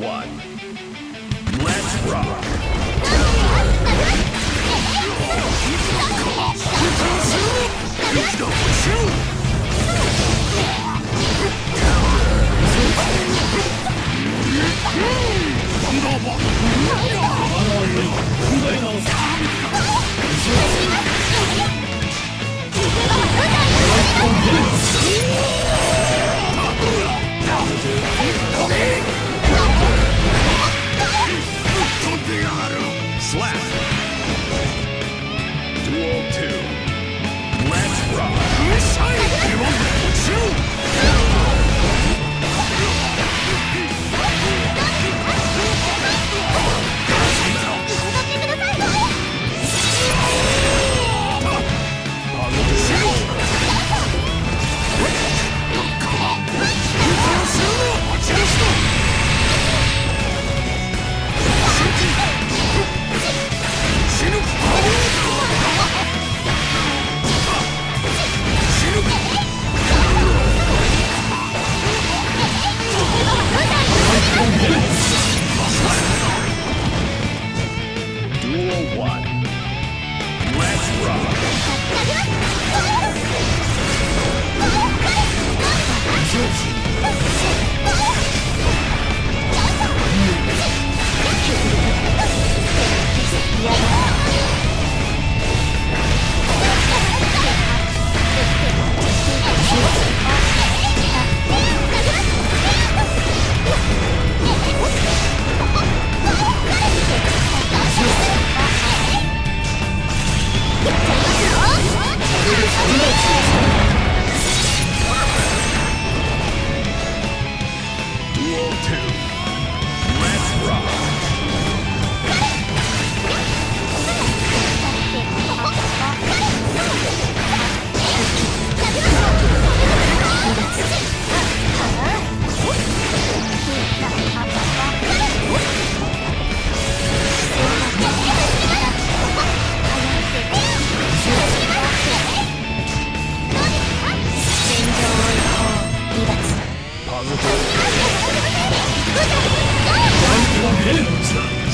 one. Let's rock!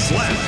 Slap!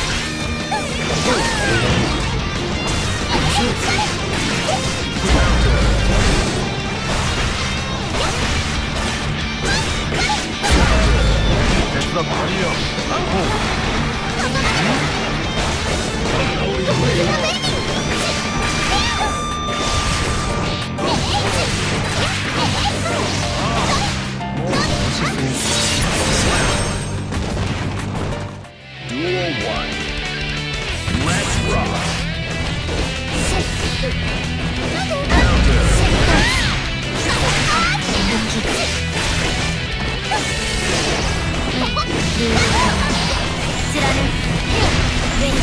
が借りや。上に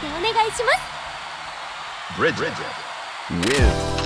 でお願いします